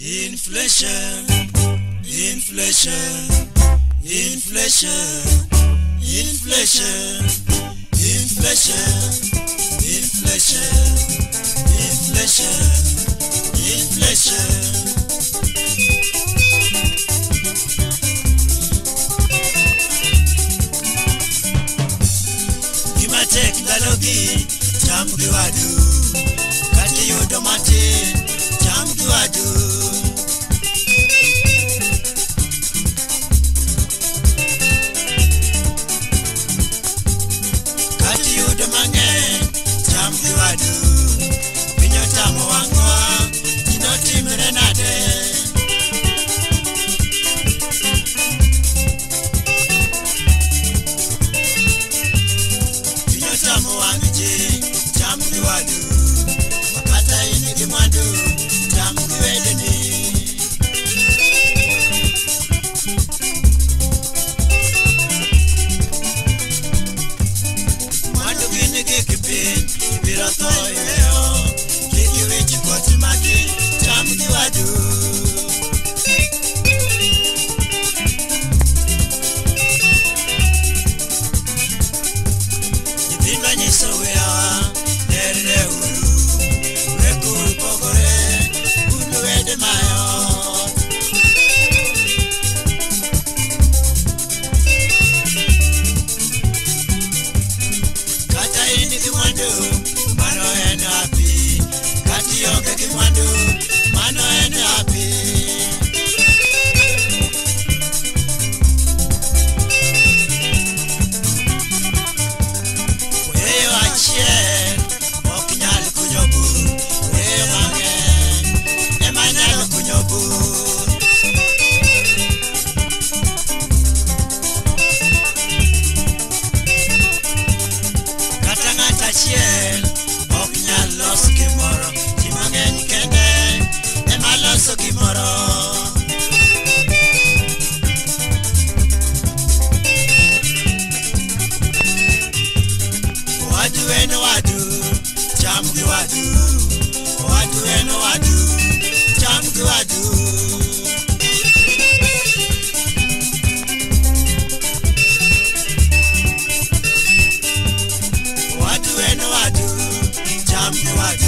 Inflation, inflation, inflation, inflation, inflation, inflation, inflation, inflation. Kimatek Dalogi, Jamgiwadu. jamu amije jamu ni makata mapata ini kimadu jamu kiwedeni madu kini kikipi ibirato Manu, Manu and Happy. níwájú.